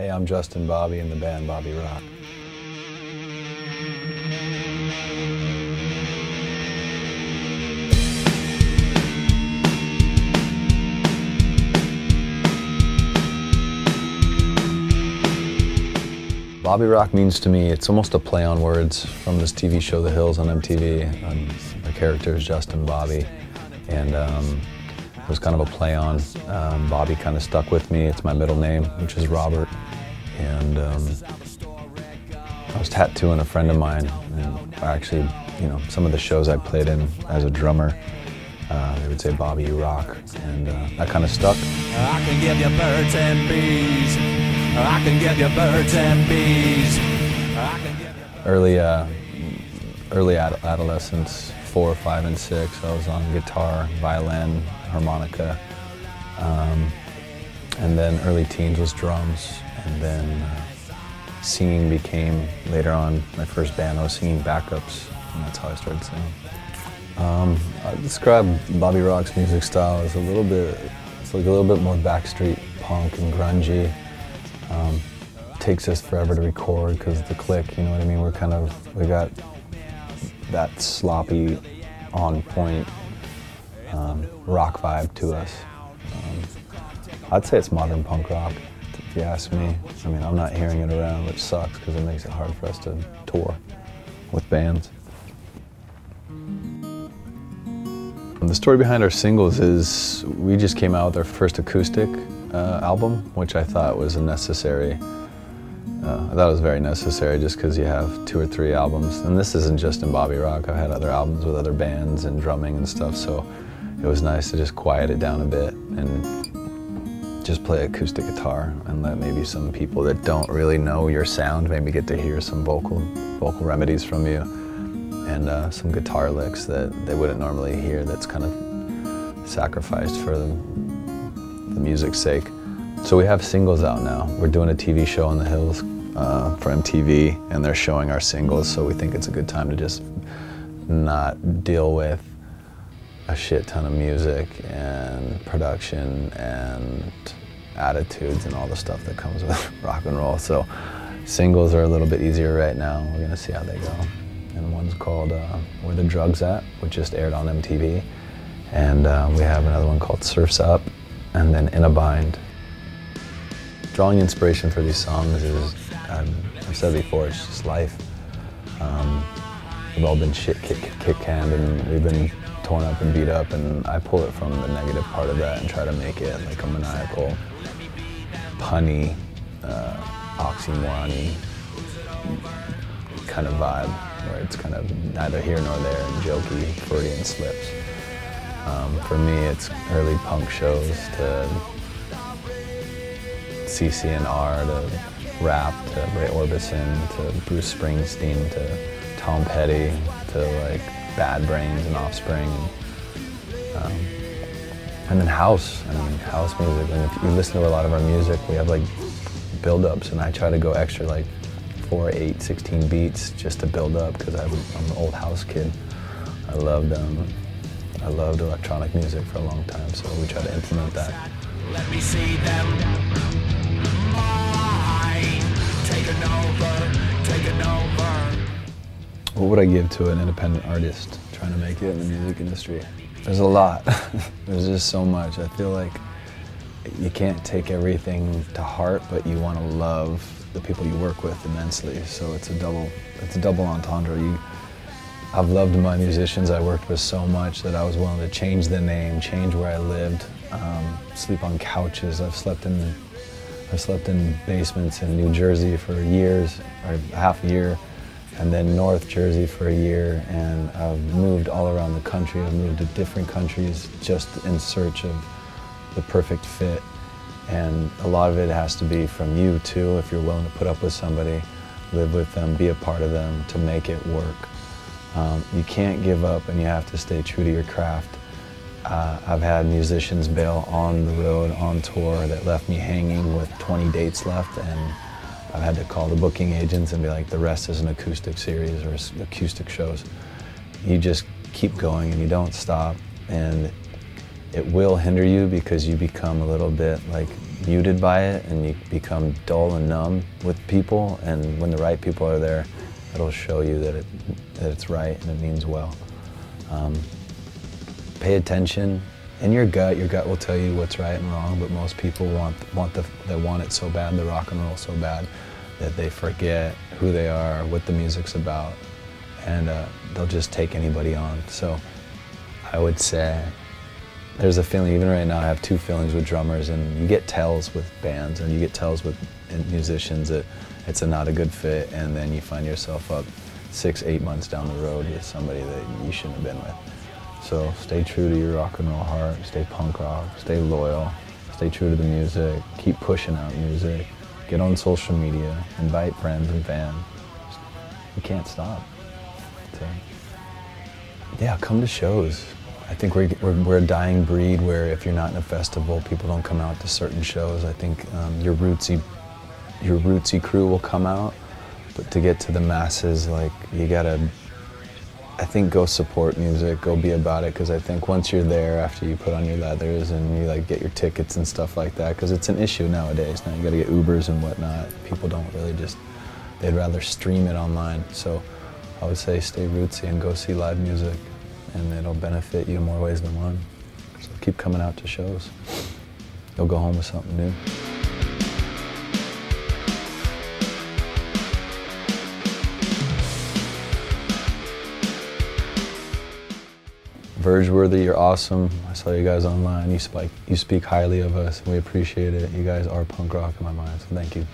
Hey, I'm Justin Bobby in the band Bobbyrock. Bobby Rock means to me, it's almost a play on words from this TV show The Hills on MTV. Um, the character is Justin Bobby, and um, was kind of a play on. Um, Bobby kind of stuck with me. It's my middle name, which is Robert, and um, I was tattooing a friend of mine, and actually, you know, some of the shows I played in as a drummer, uh, they would say, Bobby, you rock, and uh, that kind of stuck. I can give you birds and bees. I can give you birds and bees. Early, uh, early ad adolescence, four, five, and six, I was on guitar, violin, harmonica. Um, and then early teens was drums. And then uh, singing became, later on, my first band, I was singing backups. And that's how I started singing. Um, I describe Bobbyrock's music style as a little bit, it's like a little bit more backstreet punk and grungy. Um, takes us forever to record because the click, you know what I mean? We're kind of, we got that sloppy, on point um, rock vibe to us. Um, I'd say it's modern punk rock, if you ask me. I mean, I'm not hearing it around, which sucks because it makes it hard for us to tour with bands. The story behind our singles is we just came out with our first acoustic uh, album, which I thought was a necessary. Uh, I thought it was very necessary just because you have two or three albums. And this isn't just in Bobbyrock. I've had other albums with other bands and drumming and stuff, so it was nice to just quiet it down a bit and just play acoustic guitar and let maybe some people that don't really know your sound maybe get to hear some vocal, vocal remedies from you and uh, some guitar licks that they wouldn't normally hear that's kind of sacrificed for the, the music's sake. So we have singles out now. We're doing a TV show on the hills uh, for MTV and they're showing our singles so we think it's a good time to just not deal with a shit ton of music and production and attitudes and all the stuff that comes with rock and roll. So singles are a little bit easier right now. We're gonna see how they go. And one's called uh, Where the Drugs At, which just aired on MTV. And uh, we have another one called Surf's Up, and then In a Bind. Drawing inspiration for these songs is, um, I've said before, it's just life. Um, we've all been shit kick, kick canned and we've been torn up and beat up and I pull it from the negative part of that and try to make it like a maniacal, punny, uh, oxymoron kind of vibe where it's kind of neither here nor there and jokey, Freudian slips. Um, for me, it's early punk shows to CCNR to rap to Roy Orbison to Bruce Springsteen to Tom Petty to like Bad Brains and Offspring. Um, and then house, I mean house music. And if you listen to a lot of our music, we have like build-ups and I try to go extra like four, eight, 16 beats just to build up because I'm, I'm, an old house kid. I loved, um, I loved electronic music for a long time, so we try to implement that. What would I give to an independent artist trying to make it in the music industry? There's a lot. There's just so much. I feel like you can't take everything to heart, but you want to love the people you work with immensely. So it's a double, it's a double entendre. You, I've loved my musicians I worked with so much that I was willing to change the name, change where I lived, um, sleep on couches. I've slept in, I've slept in basements in New Jersey for years, or half a year, and then North Jersey for a year. And I've moved all around the country. I've moved to different countries just in search of the perfect fit. And a lot of it has to be from you too, if you're willing to put up with somebody, live with them, be a part of them to make it work. Um, you can't give up and you have to stay true to your craft. Uh, I've had musicians bail on the road, on tour, that left me hanging with 20 dates left and I've had to call the booking agents and be like, the rest is an acoustic series or acoustic shows. You just keep going and you don't stop and it will hinder you because you become a little bit like muted by it and you become dull and numb with people. And when the right people are there, it'll show you that, it, that it's right and it means well. Um, pay attention. In your gut, your gut will tell you what's right and wrong, but most people want, want the, they want it so bad, the rock and roll so bad, that they forget who they are, what the music's about, and uh, they'll just take anybody on. So I would say there's a feeling, even right now, I have two feelings with drummers, and you get tells with bands, and you get tells with musicians that it's a not a good fit, and then you find yourself up six, eight months down the road with somebody that you shouldn't have been with. So stay true to your rock and roll heart, stay punk rock, stay loyal, stay true to the music, keep pushing out music, get on social media, invite friends and fans. You can't stop. So, yeah, come to shows. I think we're, we're, we're, a dying breed where if you're not in a festival, people don't come out to certain shows. I think um, your rootsy, your rootsy crew will come out, but to get to the masses, like you gotta I think go support music, go be about it, because I think once you're there, after you put on your leathers and you like get your tickets and stuff like that, because it's an issue nowadays. Now you got to get Ubers and whatnot. People don't really just, they'd rather stream it online. So I would say stay rootsy and go see live music, and it'll benefit you in more ways than one. So keep coming out to shows. You'll go home with something new. Vergeworthy, you're awesome. I saw you guys online. You speak, you speak highly of us, and we appreciate it. You guys are punk rock in my mind, so thank you.